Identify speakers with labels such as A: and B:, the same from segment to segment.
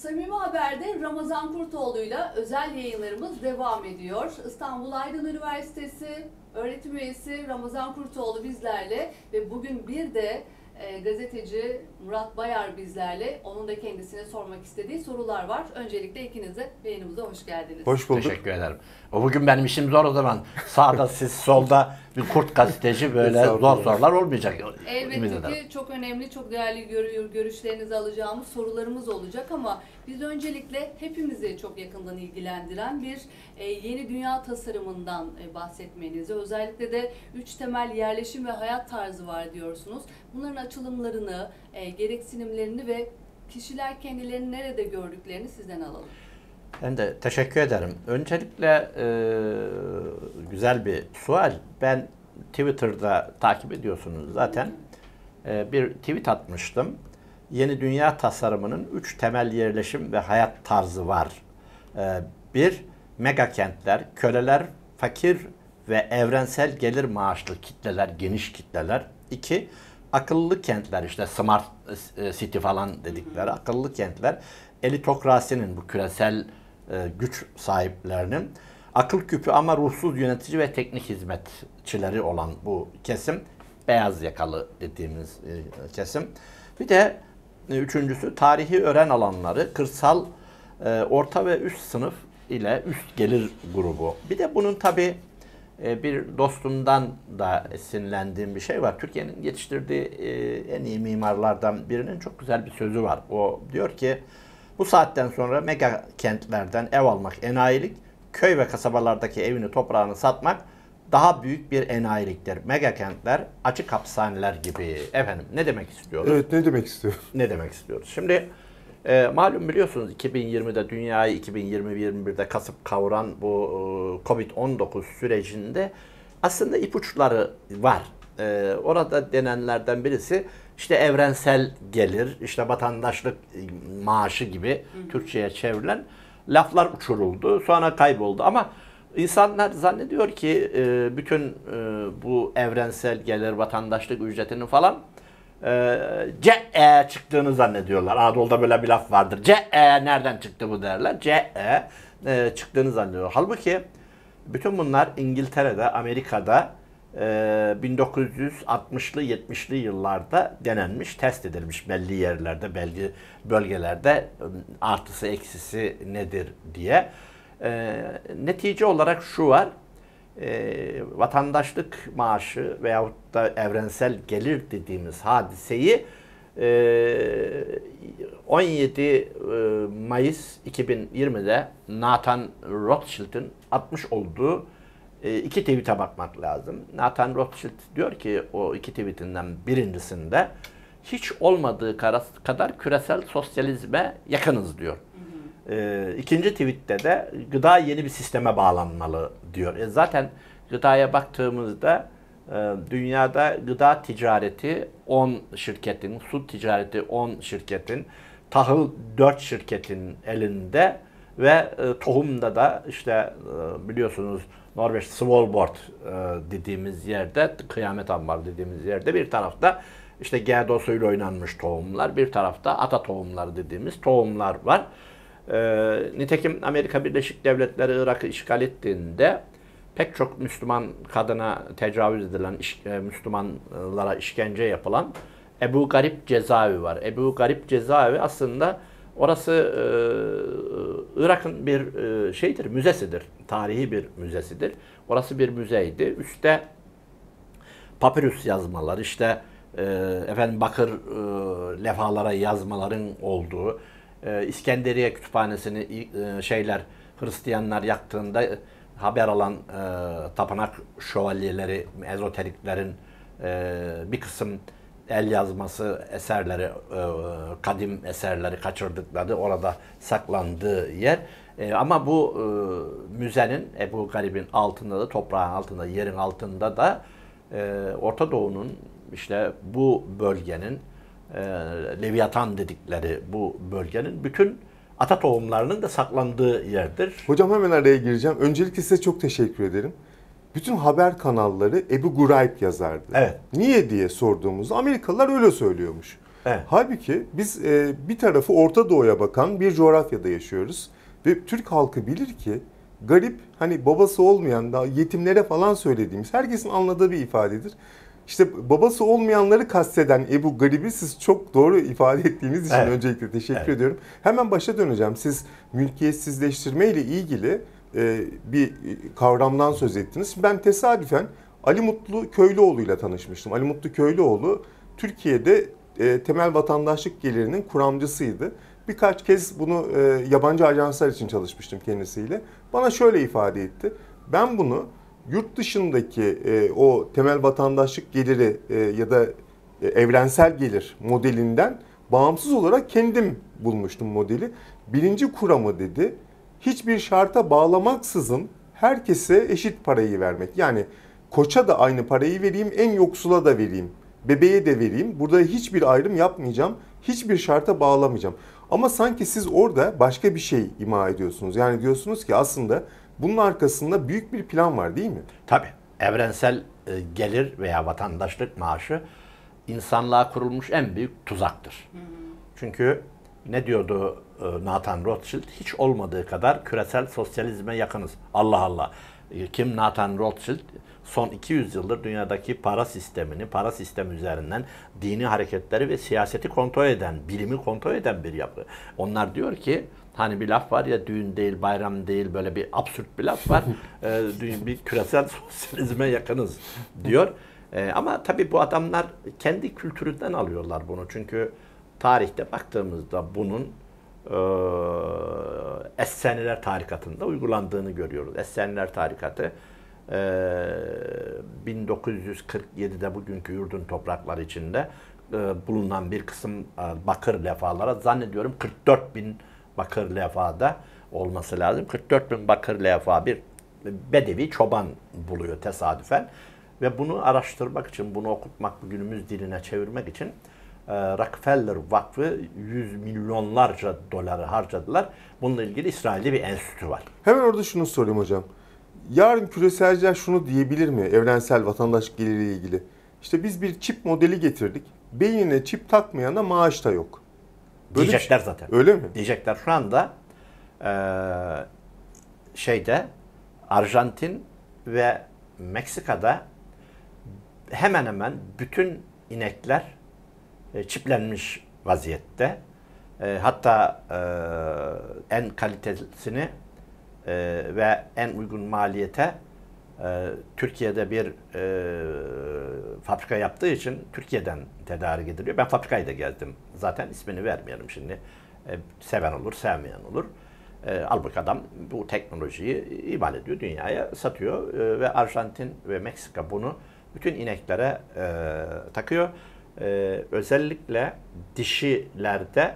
A: Samimi Haber'de Ramazan Kurtoğlu'yla özel yayınlarımız devam ediyor. İstanbul Aydın Üniversitesi öğretim üyesi Ramazan Kurtoğlu bizlerle ve bugün bir de e, gazeteci Murat Bayar bizlerle. Onun da kendisine sormak istediği sorular var. Öncelikle ikinize yayınımıza hoş geldiniz.
B: Hoş bulduk.
C: Teşekkür ederim. O bugün benim işim zor o zaman. Sağda siz, solda bir kurt gazeteci böyle zor sorular olmayacak.
A: Elbette ki çok önemli, çok değerli görü- görüşlerinizi alacağımız sorularımız olacak ama biz öncelikle hepimizi çok yakından ilgilendiren bir e, yeni dünya tasarımından e, bahsetmenizi, özellikle de üç temel yerleşim ve hayat tarzı var diyorsunuz. Bunların açılımlarını, e, gereksinimlerini ve kişiler kendilerini nerede gördüklerini sizden alalım.
C: Ben de teşekkür ederim. Öncelikle e, güzel bir sual. Ben Twitter'da takip ediyorsunuz zaten. E, bir tweet atmıştım. Yeni dünya tasarımının üç temel yerleşim ve hayat tarzı var. E, bir, mega kentler, köleler, fakir ve evrensel gelir maaşlı kitleler, geniş kitleler. İki, akıllı kentler işte smart e, city falan dedikleri akıllı kentler elitokrasinin bu küresel güç sahiplerinin akıl küpü ama ruhsuz yönetici ve teknik hizmetçileri olan bu kesim beyaz yakalı dediğimiz e, kesim. Bir de e, üçüncüsü tarihi öğren alanları, kırsal, e, orta ve üst sınıf ile üst gelir grubu. Bir de bunun tabi bir dostumdan da esinlendiğim bir şey var. Türkiye'nin yetiştirdiği e, en iyi mimarlardan birinin çok güzel bir sözü var. O diyor ki bu saatten sonra mega kentlerden ev almak enayilik, köy ve kasabalardaki evini toprağını satmak daha büyük bir enayiliktir. Mega kentler açık hapishaneler gibi. Efendim ne demek istiyoruz?
B: Evet ne demek istiyor?
C: ne demek istiyoruz? Şimdi e, malum biliyorsunuz 2020'de dünyayı 2020-21'de kasıp kavuran bu e, Covid-19 sürecinde aslında ipuçları var. E, orada denenlerden birisi işte evrensel gelir, işte vatandaşlık maaşı gibi Türkçe'ye çevrilen laflar uçuruldu. Sonra kayboldu ama insanlar zannediyor ki e, bütün e, bu evrensel gelir, vatandaşlık ücretinin falan e, CE çıktığını zannediyorlar. Anadolu'da böyle bir laf vardır. CE nereden çıktı bu derler. CE e, çıktığını zannediyorlar. Halbuki bütün bunlar İngiltere'de, Amerika'da e, 1960'lı 70'li yıllarda denenmiş, test edilmiş belli yerlerde, belli bölgelerde e, artısı eksisi nedir diye. E, netice olarak şu var, e, vatandaşlık maaşı veyahut da evrensel gelir dediğimiz hadiseyi e, 17 e, Mayıs 2020'de Nathan Rothschild'in atmış olduğu iki tweet'e bakmak lazım. Nathan Rothschild diyor ki o iki tweetinden birincisinde hiç olmadığı kadar küresel sosyalizme yakınız diyor. E, ikinci tweette de gıda yeni bir sisteme bağlanmalı diyor. E zaten gıdaya baktığımızda e, dünyada gıda ticareti 10 şirketin, su ticareti 10 şirketin, tahıl 4 şirketin elinde ve e, tohumda da işte e, biliyorsunuz Norveç Svalbard e, dediğimiz yerde, kıyamet ambar dediğimiz yerde bir tarafta işte GDO'suyla oynanmış tohumlar, bir tarafta ata tohumları dediğimiz tohumlar var. E, nitekim Amerika Birleşik Devletleri Irak'ı işgal ettiğinde pek çok Müslüman kadına tecavüz edilen, iş, e, Müslümanlara işkence yapılan Ebu Garip cezaevi var. Ebu Garip cezaevi aslında orası e, Irak'ın bir e, şeydir, müzesidir. Tarihi bir müzesidir. Orası bir müzeydi. Üste papirüs yazmalar, işte e, efendim bakır e, levhalara yazmaların olduğu, e, İskenderiye Kütüphanesi'ni e, şeyler Hristiyanlar yaktığında haber alan e, tapınak şövalyeleri, ezoteriklerin e, bir kısım el yazması eserleri, e, kadim eserleri kaçırdıkları orada saklandığı yer. E, ama bu e, müzenin Ebu Garib'in altında da toprağın altında, yerin altında da e, Orta Doğu'nun işte bu bölgenin e, Leviathan dedikleri bu bölgenin bütün ata tohumlarının da saklandığı yerdir.
B: Hocam hemen araya gireceğim. Öncelikle size çok teşekkür ederim. Bütün haber kanalları Ebu Gurayb yazardı.
C: Evet.
B: Niye diye sorduğumuzda Amerikalılar öyle söylüyormuş.
C: Evet.
B: Halbuki biz e, bir tarafı Orta Doğu'ya bakan bir coğrafyada yaşıyoruz. Ve Türk halkı bilir ki garip hani babası olmayan daha yetimlere falan söylediğimiz herkesin anladığı bir ifadedir. İşte babası olmayanları kasteden Ebu Garib'i siz çok doğru ifade ettiğiniz için
C: Evet.
B: öncelikle teşekkür
C: Evet.
B: ediyorum. Hemen başa döneceğim. Siz mülkiyetsizleştirme ile ilgili e, bir kavramdan söz ettiniz. Ben tesadüfen Ali Mutlu Köylüoğlu ile tanışmıştım. Ali Mutlu Köylüoğlu Türkiye'de e, temel vatandaşlık gelirinin kuramcısıydı. Birkaç kez bunu e, yabancı ajanslar için çalışmıştım kendisiyle. Bana şöyle ifade etti. Ben bunu yurt dışındaki o temel vatandaşlık geliri ya da evrensel gelir modelinden bağımsız olarak kendim bulmuştum modeli. Birinci kuramı dedi, hiçbir şarta bağlamaksızın herkese eşit parayı vermek. Yani koça da aynı parayı vereyim, en yoksula da vereyim, bebeğe de vereyim. Burada hiçbir ayrım yapmayacağım, hiçbir şarta bağlamayacağım. Ama sanki siz orada başka bir şey ima ediyorsunuz. Yani diyorsunuz ki aslında bunun arkasında büyük bir plan var değil mi?
C: Tabii. Evrensel e, gelir veya vatandaşlık maaşı insanlığa kurulmuş en büyük tuzaktır. Çünkü ne diyordu e, Nathan Rothschild? Hiç olmadığı kadar küresel sosyalizme yakınız. Allah Allah. E, Kim Nathan Rothschild? Son 200 yıldır dünyadaki para sistemini, para sistemi üzerinden dini hareketleri ve siyaseti kontrol eden, bilimi kontrol eden bir yapı. Onlar diyor ki Hani bir laf var ya düğün değil, bayram değil böyle bir absürt bir laf var. Düğün bir küresel sosyalizme yakınız diyor. Ee, ama tabii bu adamlar kendi kültüründen alıyorlar bunu. Çünkü tarihte baktığımızda bunun e, Esseniler tarikatında uygulandığını görüyoruz. Esseniler tarikatı e, 1947'de bugünkü yurdun toprakları içinde e, bulunan bir kısım e, bakır lefalara zannediyorum 44 bin bakır levhada olması lazım. 44 bin bakır levha bir bedevi çoban buluyor tesadüfen. Ve bunu araştırmak için, bunu okutmak, günümüz diline çevirmek için Rockefeller Vakfı 100 milyonlarca doları harcadılar. Bununla ilgili İsrail'de bir enstitü var.
B: Hemen orada şunu sorayım hocam. Yarın küreselciler şunu diyebilir mi evrensel vatandaşlık geliriyle ilgili? İşte biz bir çip modeli getirdik. Beynine çip takmayana maaş da yok. Böyle
C: Diyecekler
B: şey-
C: zaten.
B: Öyle mi?
C: Diyecekler şu anda e, şeyde Arjantin ve Meksika'da hemen hemen bütün inekler e, çiplenmiş vaziyette. E, hatta e, en kalitesini ve en uygun maliyete Türkiye'de bir fabrika yaptığı için Türkiye'den tedarik ediliyor. Ben fabrikayı da gezdim. Zaten ismini vermeyelim şimdi. Seven olur, sevmeyen olur. E, Albuk adam bu teknolojiyi imal ediyor, dünyaya satıyor ve Arjantin ve Meksika bunu bütün ineklere takıyor. E, özellikle dişilerde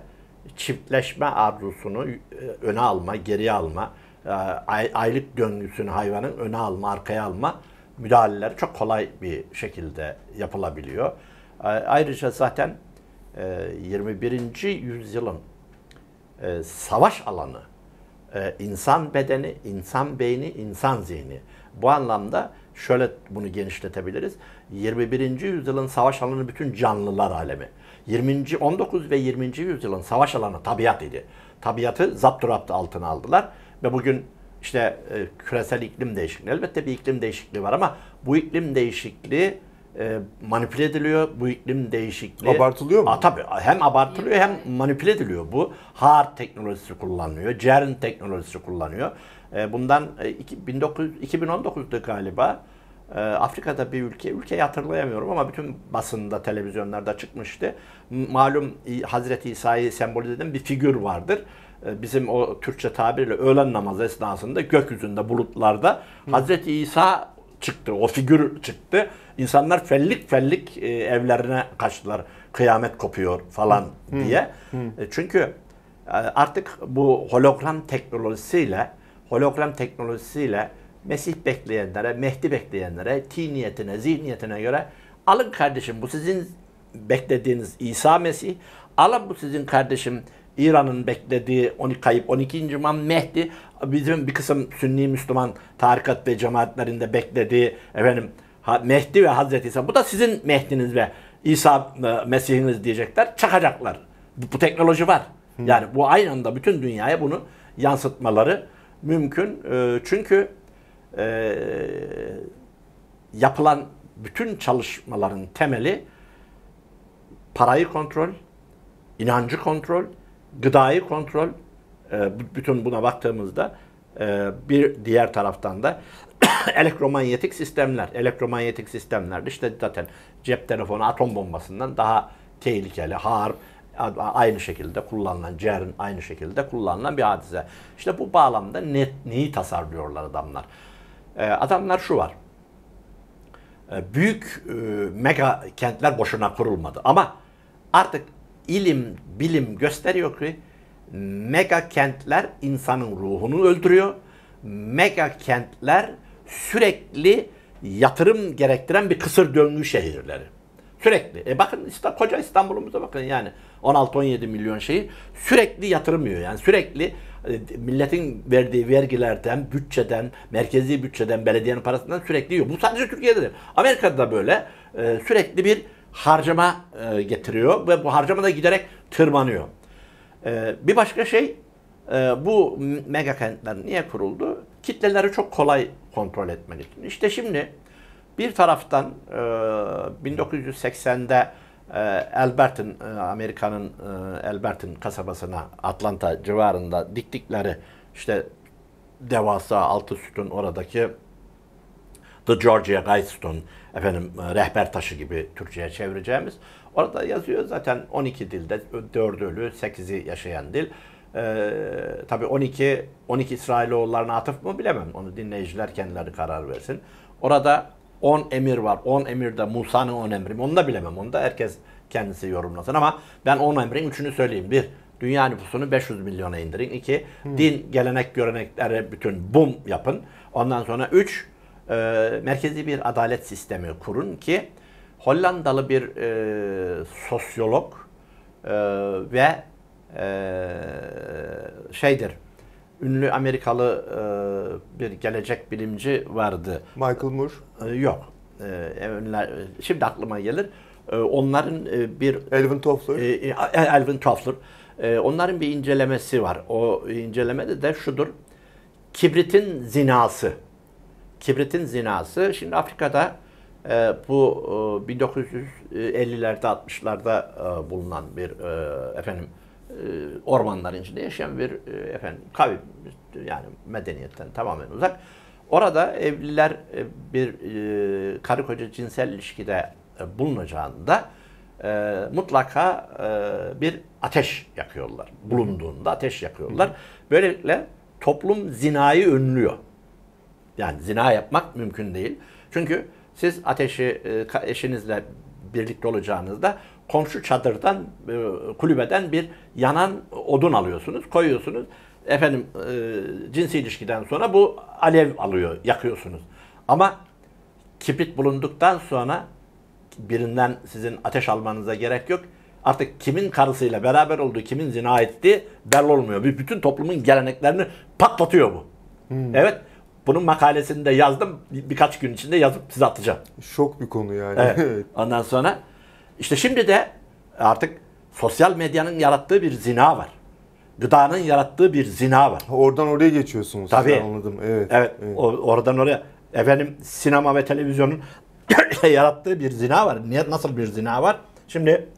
C: çiftleşme arzusunu e, öne alma, geriye alma, e, ay- aylık döngüsünü hayvanın öne alma, arkaya alma müdahaleleri çok kolay bir şekilde yapılabiliyor. E, Ayrıca zaten e, 21. yüzyılın e, savaş alanı, e, insan bedeni, insan beyni, insan zihni. Bu anlamda şöyle bunu genişletebiliriz. 21. yüzyılın savaş alanı bütün canlılar alemi. 20. 19 ve 20. yüzyılın savaş alanı tabiat idi. Tabiatı zapturapt altına aldılar ve bugün işte e, küresel iklim değişikliği elbette bir iklim değişikliği var ama bu iklim değişikliği e, manipüle ediliyor. Bu iklim değişikliği
B: Abartılıyor mu?
C: Aa, tabii hem abartılıyor hem manipüle ediliyor bu. HART teknolojisi kullanılıyor, CERN teknolojisi kullanıyor. E, bundan e, iki- 1900 2019'da galiba e, Afrika'da bir ülke, ülkeyi hatırlayamıyorum ama bütün basında, televizyonlarda çıkmıştı. Malum Hazreti İsa'yı sembolize eden bir figür vardır. E, Bizim o Türkçe tabirle öğlen namazı esnasında gökyüzünde bulutlarda Hazreti İsa çıktı, o figür çıktı. İnsanlar fellik fellik e, evlerine kaçtılar. Kıyamet kopuyor falan diye. E, Çünkü e, artık bu hologram teknolojisiyle hologram teknolojisiyle Mesih bekleyenlere, Mehdi bekleyenlere, ti niyetine, zihniyetine göre alın kardeşim bu sizin beklediğiniz İsa Mesih, alın bu sizin kardeşim İran'ın beklediği 12 kayıp 12. imam Mehdi, bizim bir kısım Sünni Müslüman tarikat ve cemaatlerinde beklediği efendim Mehdi ve Hazreti İsa. Bu da sizin Mehdi'niz ve İsa e, Mesih'iniz diyecekler, çakacaklar. Bu, bu teknoloji var. Yani bu aynı anda bütün dünyaya bunu yansıtmaları mümkün. E, çünkü e, yapılan bütün çalışmaların temeli parayı kontrol, inancı kontrol, gıdayı kontrol. E, bütün buna baktığımızda e, bir diğer taraftan da elektromanyetik sistemler. Elektromanyetik sistemler işte zaten cep telefonu atom bombasından daha tehlikeli, harp, aynı şekilde kullanılan, CERN aynı şekilde kullanılan bir hadise. İşte bu bağlamda ne, neyi tasarlıyorlar adamlar? E, adamlar şu var. E, büyük e, mega kentler boşuna kurulmadı. Ama artık ilim, bilim gösteriyor ki mega kentler insanın ruhunu öldürüyor. Mega kentler sürekli yatırım gerektiren bir kısır döngü şehirleri. Sürekli. E bakın İsta- koca İstanbul'umuza bakın yani 16-17 milyon şehir sürekli yatırmıyor. Yani sürekli e, milletin verdiği vergilerden, bütçeden, merkezi bütçeden, belediyenin parasından sürekli yiyor. Bu sadece Türkiye'de değil. Amerika'da da böyle e, sürekli bir harcama e, getiriyor ve bu harcama da giderek tırmanıyor. Bir başka şey bu mega kentler niye kuruldu? Kitleleri çok kolay kontrol etmek için. İşte şimdi bir taraftan e, 1980'de e, Albert'in, e, Amerika'nın e, Albert'in kasabasına Atlanta civarında diktikleri işte devasa altı sütun oradaki The Georgia Guidestone efendim e, rehber taşı gibi Türkçe'ye çevireceğimiz. Orada yazıyor zaten 12 dilde 4 ölü 8'i yaşayan dil. Ee, tabii 12 12 İsrailoğullarına atıf mı bilemem. Onu dinleyiciler kendileri karar versin. Orada 10 emir var. 10 emir de Musa'nın 10 emri mi? Onu da bilemem. Onu da herkes kendisi yorumlasın ama ben 10 emrin üçünü söyleyeyim. Bir, dünya nüfusunu 500 milyona indirin. İki, din, gelenek, görenekleri bütün bum yapın. Ondan sonra üç, e, merkezi bir adalet sistemi kurun ki Hollandalı bir e, sosyolog e, ve e, şeydir, ünlü Amerikalı e, bir gelecek bilimci vardı.
B: Michael Moore.
C: E, yok. E, şimdi aklıma gelir. E, onların e, bir
B: Elvin Toffler.
C: e, Alvin Toffler. E, onların bir incelemesi var. O incelemede de şudur. Kibritin zinası. Kibritin zinası. Şimdi Afrika'da e, bu e, 1950'lerde 60'larda e, bulunan bir e, efendim ormanların içinde yaşayan bir e, efendim kavim yani medeniyetten tamamen uzak. Orada evliler e, bir e, karı koca cinsel ilişkide e, bulunacağında e, mutlaka e, bir ateş yakıyorlar. Bulunduğunda ateş yakıyorlar. Böylelikle toplum zinayı önlüyor. Yani zina yapmak mümkün değil. Çünkü siz ateşi e, eşinizle birlikte olacağınızda komşu çadırdan, e, kulübeden bir yanan odun alıyorsunuz, koyuyorsunuz. Efendim e, cinsi ilişkiden sonra bu alev alıyor, yakıyorsunuz. Ama kibrit bulunduktan sonra birinden sizin ateş almanıza gerek yok. Artık kimin karısıyla beraber olduğu, kimin zina ettiği belli olmuyor. Bir bütün toplumun geleneklerini patlatıyor bu. Evet. Bunun makalesini de yazdım. Bir- Birkaç gün içinde yazıp size atacağım.
B: Şok bir konu yani. Evet.
C: Ondan sonra işte şimdi de artık sosyal medyanın yarattığı bir zina var. Gıdanın yarattığı bir zina var.
B: Oradan oraya geçiyorsunuz.
C: Tabii.
B: Anladım. Evet.
C: Evet, o- oradan oraya efendim sinema ve televizyonun yarattığı bir zina var. Niye nasıl bir zina var? Şimdi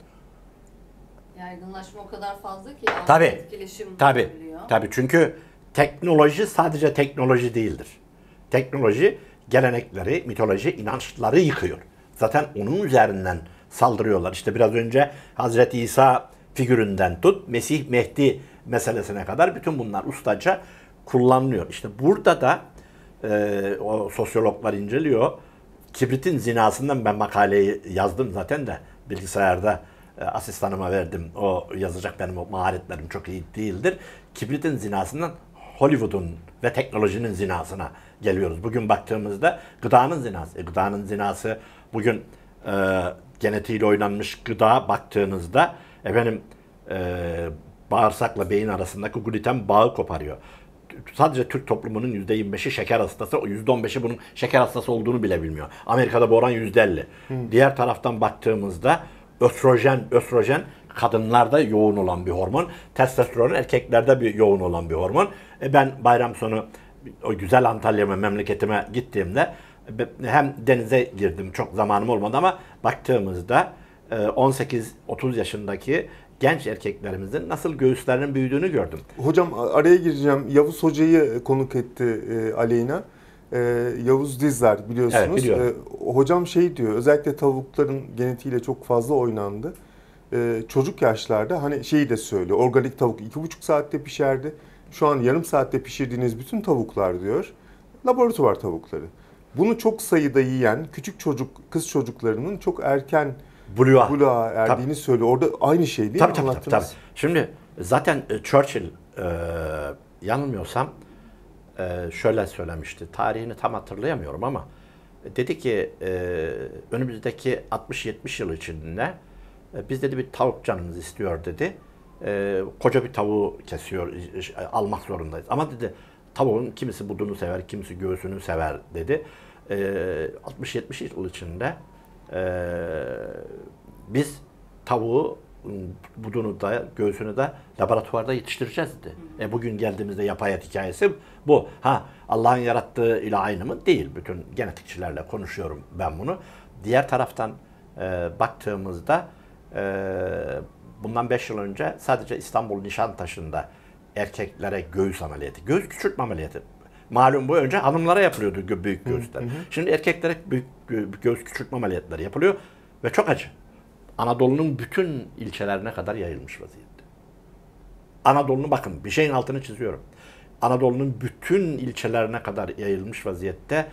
A: Yaygınlaşma o kadar fazla ki yani
C: Tabii.
A: etkileşim
C: Tabii.
A: olabiliyor.
C: Tabii çünkü teknoloji sadece teknoloji değildir. Teknoloji gelenekleri, mitoloji, inançları yıkıyor. Zaten onun üzerinden saldırıyorlar. İşte biraz önce Hazreti İsa figüründen tut, Mesih Mehdi meselesine kadar bütün bunlar ustaca kullanılıyor. İşte burada da e, o sosyologlar inceliyor. Kibritin zinasından ben makaleyi yazdım zaten de bilgisayarda e, asistanıma verdim. O yazacak benim o maharetlerim çok iyi değildir. Kibritin zinasından Hollywood'un ve teknolojinin zinasına geliyoruz. Bugün baktığımızda gıdanın zinası. E, gıdanın zinası bugün e, genetiğiyle oynanmış gıda baktığınızda efendim e, bağırsakla beyin arasındaki gluten bağı koparıyor. sadece Türk toplumunun %25'i şeker hastası, o %15'i bunun şeker hastası olduğunu bile bilmiyor. Amerika'da bu oran %50. Diğer taraftan baktığımızda östrojen, östrojen kadınlarda yoğun olan bir hormon. Testosteron erkeklerde bir yoğun olan bir hormon. E ben bayram sonu o güzel Antalya'ma, memleketime gittiğimde hem denize girdim çok zamanım olmadı ama baktığımızda e, 18-30 yaşındaki genç erkeklerimizin nasıl göğüslerinin büyüdüğünü gördüm.
B: Hocam araya gireceğim. Yavuz Hoca'yı konuk etti e, Aleyna. E, Yavuz Dizler biliyorsunuz.
C: Evet.
B: E, hocam şey diyor özellikle tavukların genetiğiyle çok fazla oynandı. E, çocuk yaşlarda hani şeyi de söylüyor. Organik tavuk iki buçuk saatte pişerdi. Şu an yarım saatte pişirdiğiniz bütün tavuklar diyor. Laboratuvar tavukları. Bunu çok sayıda yiyen küçük çocuk kız çocuklarının çok erken
C: Buluğa.
B: buluğa erdiğini söylüyor. Orada aynı şey değil
C: Tabii
B: mi
C: tabii, tabii tabii. Şimdi zaten e, Churchill e, yanılmıyorsam e, şöyle söylemişti. Tarihini tam hatırlayamıyorum ama dedi ki e, önümüzdeki 60-70 yıl içinde e, biz dedi bir tavuk canımız istiyor dedi. E, koca bir tavuğu kesiyor, e, almak zorundayız. Ama dedi tavuğun kimisi budunu sever, kimisi göğsünü sever dedi. E, 60-70 yıl içinde e, biz tavuğu ım, budunu da göğsünü de laboratuvarda yetiştireceğiz dedi. E bugün geldiğimizde yapay et hikayesi bu. Ha Allah'ın yarattığı ile aynı mı? Değil. Bütün genetikçilerle konuşuyorum ben bunu. Diğer taraftan e, baktığımızda e, bundan 5 yıl önce sadece İstanbul Nişantaşı'nda erkeklere göğüs ameliyatı, göğüs küçültme ameliyatı. Malum bu önce hanımlara yapılıyordu büyük göğüsler. Şimdi erkeklere büyük gö- göğüs küçültme ameliyatları yapılıyor ve çok acı. Anadolu'nun bütün ilçelerine kadar yayılmış vaziyette. Anadolu'nun bakın bir şeyin altını çiziyorum. Anadolu'nun bütün ilçelerine kadar yayılmış vaziyette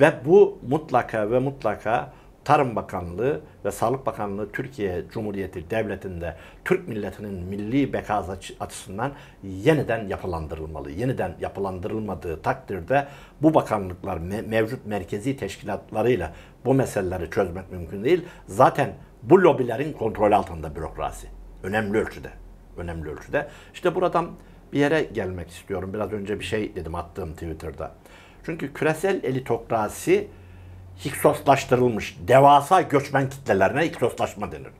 C: ve bu mutlaka ve mutlaka Tarım Bakanlığı ve Sağlık Bakanlığı Türkiye Cumhuriyeti Devleti'nde Türk milletinin milli bekası açı- açısından yeniden yapılandırılmalı. Yeniden yapılandırılmadığı takdirde bu bakanlıklar me- mevcut merkezi teşkilatlarıyla bu meseleleri çözmek mümkün değil. Zaten bu lobilerin kontrol altında bürokrasi. Önemli ölçüde. Önemli ölçüde. İşte buradan bir yere gelmek istiyorum. Biraz önce bir şey dedim attığım Twitter'da. Çünkü küresel elitokrasi Hiksoslaştırılmış devasa göçmen kitlelerine Hiksoslaşma denir.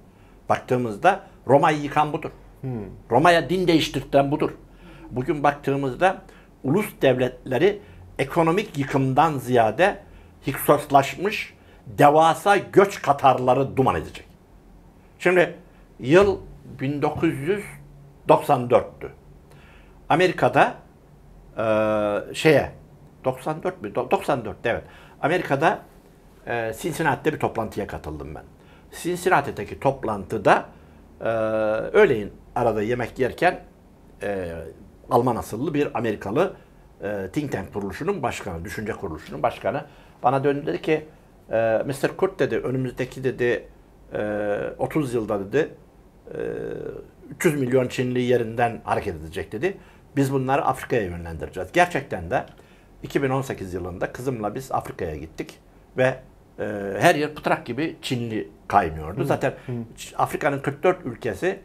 C: Baktığımızda Roma'yı yıkan budur. Roma'ya din değiştirten budur. Bugün baktığımızda ulus devletleri ekonomik yıkımdan ziyade Hiksoslaşmış devasa göç katarları duman edecek. Şimdi yıl 1994'tü. Amerika'da eee, şeye 94 mü? Do- 94 evet. Amerika'da eee Cincinnati'de bir toplantıya katıldım ben. Cincinnati'deki toplantıda eee öğleyin arada yemek yerken eee, Alman asıllı bir Amerikalı eee, think tank kuruluşunun başkanı, düşünce kuruluşunun başkanı bana döndü dedi ki eee Mr. Kurt dedi önümüzdeki dedi eee, 30 yılda dedi eee, 300 milyon Çinli yerinden hareket edecek dedi. Biz bunları Afrika'ya yönlendireceğiz. Gerçekten de 2018 yılında kızımla biz Afrika'ya gittik ve e, her yer pıtrak gibi Çinli kaynıyordu. Zaten Ç- Afrika'nın 44 ülkesi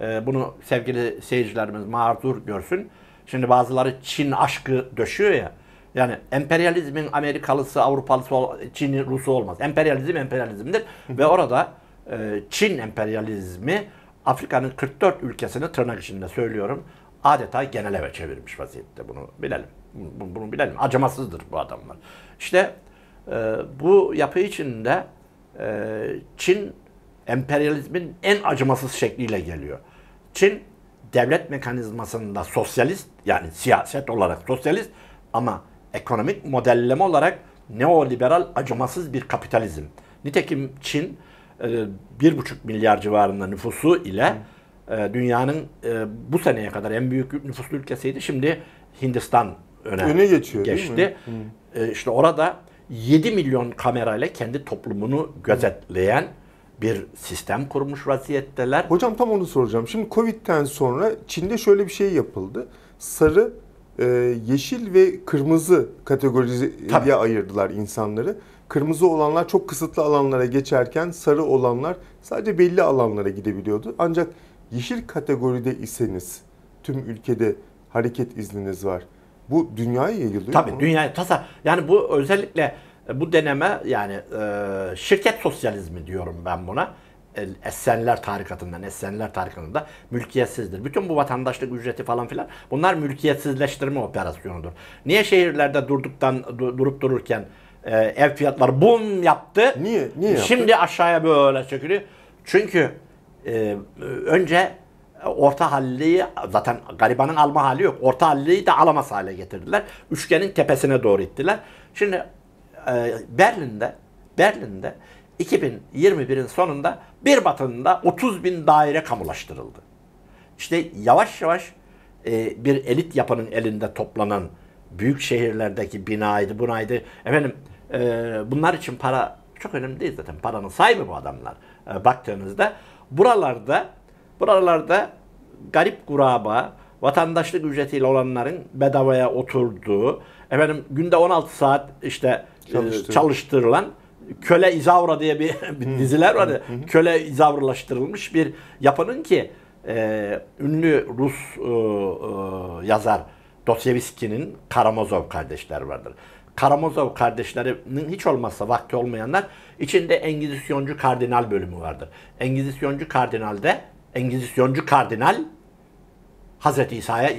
C: e, bunu sevgili seyircilerimiz mazur görsün. Şimdi bazıları Çin aşkı döşüyor ya. Yani emperyalizmin Amerikalısı, Avrupalısı, Çin'i, Rusu olmaz. Emperyalizm emperyalizmdir ve orada e, Çin emperyalizmi Afrika'nın 44 ülkesini tırnak içinde söylüyorum adeta genel eve çevirmiş vaziyette bunu bilelim. Bunu, bunu bilelim. Acımasızdır bu adamlar. İşte e, bu yapı içinde e, Çin emperyalizmin en acımasız şekliyle geliyor. Çin devlet mekanizmasında sosyalist yani siyaset olarak sosyalist ama ekonomik modelleme olarak neoliberal acımasız bir kapitalizm. Nitekim Çin e, bir buçuk milyar civarında nüfusu ile e, dünyanın e, bu seneye kadar en büyük nüfuslu ülkesiydi. Şimdi Hindistan öne,
B: Öne geçiyor, değil
C: geçti. E, işte orada 7 milyon kamerayla kendi toplumunu gözetleyen bir sistem kurmuş vaziyetteler.
B: Hocam tam onu soracağım. Şimdi Covid'den sonra Çin'de şöyle bir şey yapıldı. Sarı, e, yeşil ve kırmızı kategoriye
C: Tabii.
B: ayırdılar insanları. Kırmızı olanlar çok kısıtlı alanlara geçerken sarı olanlar sadece belli alanlara gidebiliyordu. Ancak yeşil kategoride iseniz tüm ülkede hareket izniniz var. Bu dünyaya yayılıyor
C: Tabii
B: mu?
C: dünya tasa yani bu özellikle e, bu deneme yani e, şirket sosyalizmi diyorum ben buna. E, Esenler tarikatından, Esenler tarikatında mülkiyetsizdir. Bütün bu vatandaşlık ücreti falan filan bunlar mülkiyetsizleştirme operasyonudur. Niye şehirlerde durduktan du- durup dururken e, ev fiyatları bum yaptı?
B: Niye? Niye yaptı?
C: Şimdi aşağıya böyle çekiliyor. Çünkü e, önce orta halliyi zaten garibanın alma hali yok. Orta halliyi de alamaz hale getirdiler. Üçgenin tepesine doğru ittiler. Şimdi e, Berlin'de Berlin'de 2021'in sonunda bir batında 30 bin daire kamulaştırıldı. İşte yavaş yavaş e, bir elit yapının elinde toplanan büyük şehirlerdeki binaydı, bunaydı. Efendim e, bunlar için para çok önemli değil zaten. Paranın sahibi bu adamlar. E, baktığınızda buralarda buralarda garip kuraba, vatandaşlık ücretiyle olanların bedavaya oturduğu, efendim günde 16 saat işte e,
B: Çalıştırı-
C: çalıştırılan köle izavra diye bir, bir diziler var ya, köle izavralaştırılmış bir yapının ki e, ünlü Rus e, e, yazar Dostoyevski'nin Karamazov kardeşler vardır. Karamazov kardeşlerinin hiç olmazsa vakti olmayanlar içinde Engizisyoncu kardinal bölümü vardır. Engizisyoncu kardinalde Engizisyoncu kardinal Hazreti İsa'ya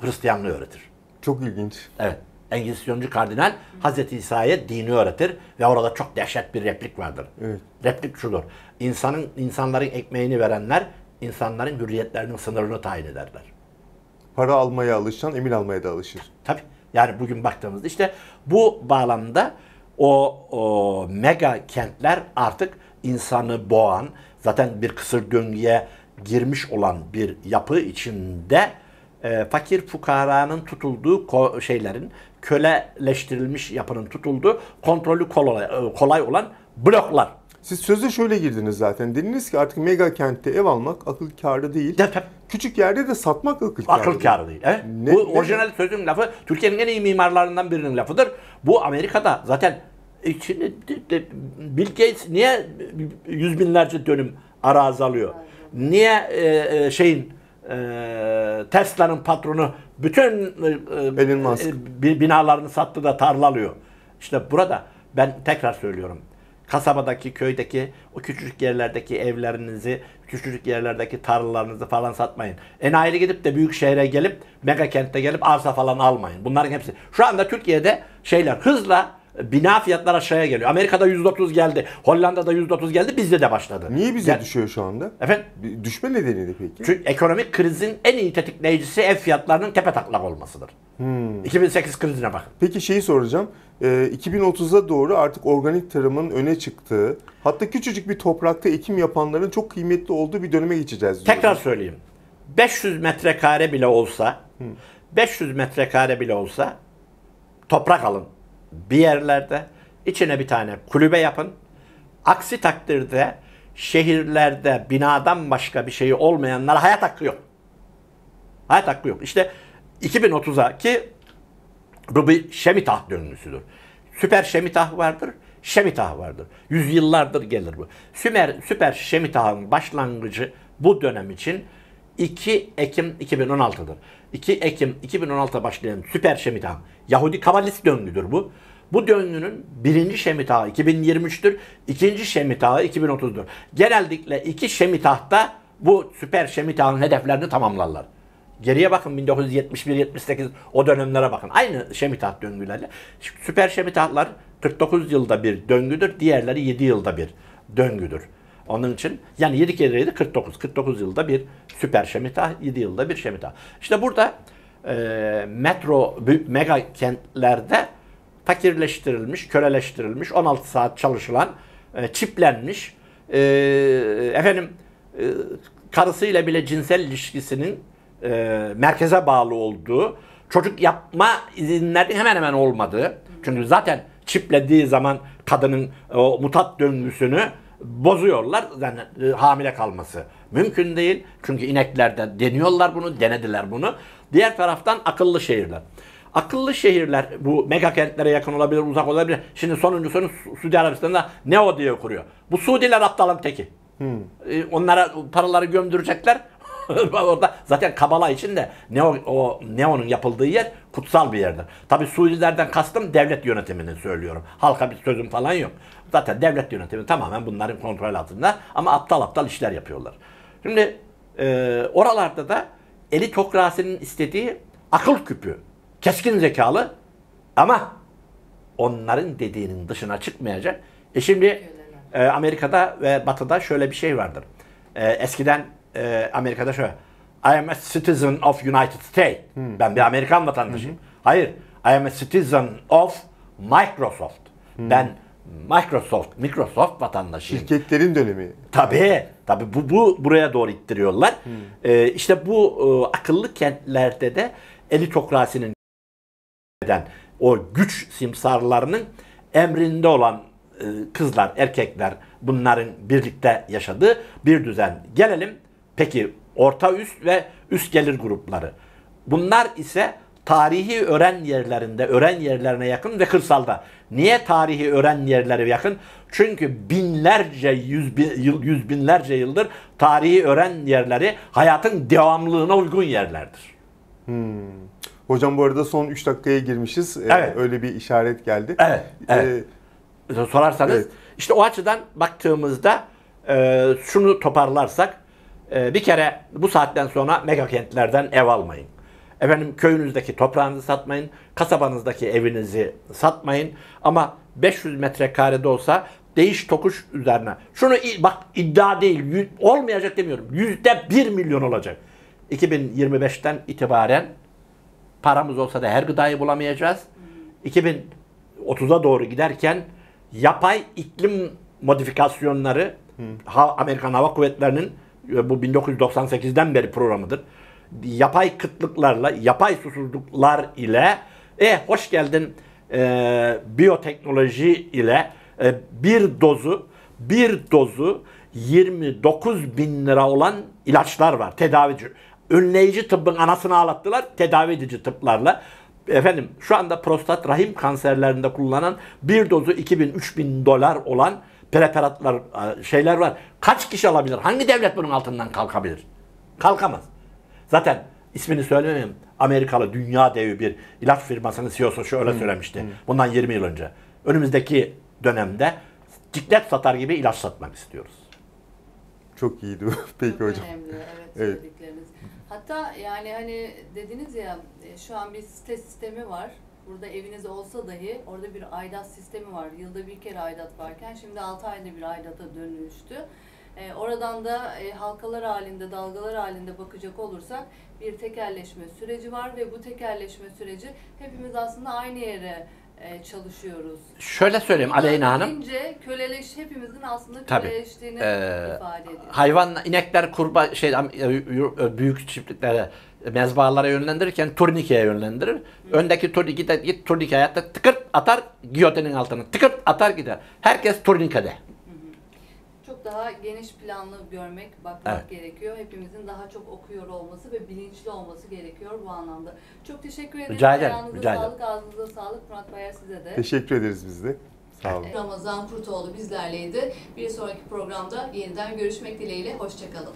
C: Hristiyanlığı öğretir.
B: Çok ilginç.
C: Evet. Engizisyoncu kardinal Hazreti İsa'ya dini öğretir ve orada çok dehşet bir replik vardır.
B: Evet.
C: Replik şudur. İnsanın insanların ekmeğini verenler insanların hürriyetlerinin sınırını tayin ederler.
B: Para almaya alışan emir almaya da alışır.
C: Tabii. Yani bugün baktığımızda işte bu bağlamda o, o mega kentler artık insanı boğan, zaten bir kısır döngüye girmiş olan bir yapı içinde e, fakir fukaranın tutulduğu şeylerin köleleştirilmiş yapının tutulduğu kontrolü kolay, e, kolay olan bloklar.
B: Siz söze şöyle girdiniz zaten. Dediniz ki artık mega kentte ev almak akıl kârı değil.
C: Tabii.
B: Küçük yerde de satmak akıl kârı
C: Akıl
B: değil.
C: kârı değil. Evet.
B: Ne-
C: bu
B: ne-
C: orijinal sözün lafı Türkiye'nin en iyi mimarlarından birinin lafıdır. Bu Amerika'da zaten şimdi Bill Gates niye yüz binlerce dönüm arazi alıyor? Niye e, e, şeyin e, Tesla'nın patronu bütün e,
B: Elon Musk.
C: e, bi- binalarını sattı da tarla alıyor. İşte burada ben tekrar söylüyorum. Kasabadaki, köydeki, o küçücük yerlerdeki evlerinizi, küçücük yerlerdeki tarlalarınızı falan satmayın. Enayili gidip de büyük şehre gelip, mega kentte gelip arsa falan almayın. Bunların hepsi. Şu anda Türkiye'de şeyler hızla bina fiyatları aşağıya geliyor. Amerika'da %30 geldi. Hollanda'da %30 geldi. Bizde de başladı.
B: Niye bize
C: Gel-
B: düşüyor şu anda?
C: Efendim?
B: Bir Düşme nedeni ne peki?
C: Çünkü ekonomik krizin en iyi tetikleyicisi ev fiyatlarının tepe taklak olmasıdır.
B: Hmm.
C: 2008 krizine bakın.
B: Peki şeyi soracağım. Ee, 2030'a doğru artık organik tarımın öne çıktığı, hatta küçücük bir toprakta ekim yapanların çok kıymetli olduğu bir döneme geçeceğiz. diyoruz.
C: Tekrar söyleyeyim. 500 metrekare bile olsa 500 metrekare bile olsa toprak alın bir yerlerde içine bir tane kulübe yapın. Aksi takdirde şehirlerde binadan başka bir şeyi olmayanlara hayat hakkı yok. Hayat hakkı yok. İşte 2030'a ki bu bir Şemitah döngüsüdür. Süper Şemitah vardır, Şemitah vardır. Yüzyıllardır gelir bu. Sümer, Süper Şemitah'ın başlangıcı bu dönem için 2 Ekim 2016'dır. 2 Ekim 2016'da başlayan Süper Şemitah, Yahudi Kabalist döngüdür bu. Bu döngünün birinci Şemitahı 2023'tür, ikinci Şemitahı 2030'dur. Genellikle iki Şemitah'ta bu Süper Şemitah'ın hedeflerini tamamlarlar. Geriye bakın 1971-78 o dönemlere bakın. Aynı Şemitah döngülerle. Süper Şemitahlar 49 yılda bir döngüdür. Diğerleri 7 yılda bir döngüdür. Onun için yani 7 kere 7 49. 49 yılda bir süper Şemitah, 7 yılda bir Şemitah. İşte burada e, metro, mega kentlerde fakirleştirilmiş, köleleştirilmiş, 16 saat çalışılan, e, çiplenmiş, e, efendim e, karısıyla bile cinsel ilişkisinin e, merkeze bağlı olduğu, çocuk yapma izinlerinin hemen hemen olmadığı, çünkü zaten çiplediği zaman kadının o mutat döngüsünü bozuyorlar. Yani e, hamile kalması mümkün değil. Çünkü ineklerde deniyorlar bunu, denediler bunu. Diğer taraftan akıllı şehirler. Akıllı şehirler bu mega kentlere yakın olabilir, uzak olabilir. Şimdi sonuncusunu Su- Suudi Arabistan'da Neo diye kuruyor. Bu Suudiler aptalın teki. E, Onlara paraları gömdürecekler. Orada zaten Kabala için de Neo, o Neo'nun yapıldığı yer kutsal bir yerdir. Tabi Suudilerden kastım devlet yönetimini söylüyorum. Halka bir sözüm falan yok. Zaten devlet yönetimi tamamen bunların kontrol altında ama aptal aptal işler yapıyorlar. Şimdi e, oralarda da elitokrasinin istediği akıl küpü, keskin zekalı ama onların dediğinin dışına çıkmayacak. E şimdi e, Amerika'da ve Batı'da şöyle bir şey vardır. E, eskiden e, Amerika'da şöyle I am a citizen of United States. Ben bir Amerikan vatandaşıyım. Hayır. I am a citizen of Microsoft. Ben Microsoft, Microsoft vatandaşıyım.
B: Şirketlerin dönemi.
C: Tabii. Tabii bu, bu buraya doğru ittiriyorlar. Ee, işte bu e, akıllı kentlerde de elitokrasinin eden o güç simsarlarının emrinde olan e, kızlar, erkekler bunların birlikte yaşadığı bir düzen. Gelelim peki orta üst ve üst gelir grupları. Bunlar ise tarihi öğren yerlerinde, öğren yerlerine yakın ve kırsalda. Niye tarihi öğren yerleri yakın? Çünkü binlerce, yüz, bin- yıl, yüz binlerce yıldır tarihi öğren yerleri hayatın devamlılığına uygun yerlerdir.
B: Hocam bu arada son 3 dakikaya girmişiz. Ee,
C: Evet.
B: Öyle bir işaret geldi.
C: Evet, evet.
B: Ee,
C: sorarsanız
B: Evet.
C: işte o açıdan baktığımızda e, şunu toparlarsak e, bir kere bu saatten sonra mega kentlerden ev almayın. Efendim köyünüzdeki toprağınızı satmayın, kasabanızdaki evinizi satmayın ama 500 metrekarede olsa değiş tokuş üzerine. Şunu bak iddia değil, olmayacak demiyorum. Yüzde 1 milyon olacak. 2025'ten itibaren paramız olsa da her gıdayı bulamayacağız. 2030'a doğru giderken yapay iklim modifikasyonları ha, Amerikan Hava Kuvvetleri'nin bu 1998'den beri programıdır. Yapay kıtlıklarla, yapay susuzluklar ile e hoş geldin e, biyoteknoloji ile e, bir dozu bir dozu 29 bin lira olan ilaçlar var. Tedavici. Önleyici tıbbın anasını ağlattılar. Tedavi edici tıplarla. Efendim şu anda prostat rahim kanserlerinde kullanılan bir dozu 2000-3000 dolar olan preparatlar e, şeyler var. Kaç kişi alabilir? Hangi devlet bunun altından kalkabilir? Kalkamaz. Zaten ismini söylemeyeyim. Amerikalı dünya devi bir ilaç firmasının CEO'su şöyle söylemişti. Bundan 20 yıl önce. Önümüzdeki dönemde ciklet satar gibi ilaç satmak istiyoruz.
B: çok iyiydi. Peki
A: Çok
B: hocam.
A: önemli evet,
B: Evet.
A: Hatta yani hani dediniz ya e, şu an bir site sistemi var. Burada eviniz olsa dahi orada bir aidat sistemi var. Yılda bir kere aidat varken şimdi 6 ayda bir aidata dönüştü. E, oradan da e, halkalar halinde, dalgalar halinde bakacak olursak bir tekerleşme süreci var ve bu tekerleşme süreci hepimiz aslında aynı yere e, çalışıyoruz.
C: Şöyle söyleyeyim Aleyna Hanım.
A: Deyince köleleş hepimizin aslında
C: Tabii.
A: köleleştiğini
C: Ee,
A: ifade ediyor.
C: hayvan inekler kurba şey büyük çiftliklere mezbahalara yönlendirirken turnikeye yönlendirir. Öndeki turnike de git turnikeye atar, tıkırt atar giyotenin altına tıkırt atar gider. Herkes turnikede.
A: Çok daha geniş planlı görmek, bakmak
C: Evet.
A: gerekiyor. Hepimizin daha çok okuyor olması ve bilinçli olması gerekiyor bu anlamda. Çok teşekkür ederim.
C: Rica ederim,
A: Ayağınıza
C: rica ederim.
A: sağlık, ağzınıza sağlık. Murat Bayar size de.
B: Teşekkür ederiz biz de. Sağ olun.
A: Ramazan Kurtoğlu bizlerleydi. Bir sonraki programda yeniden görüşmek dileğiyle. Hoşçakalın.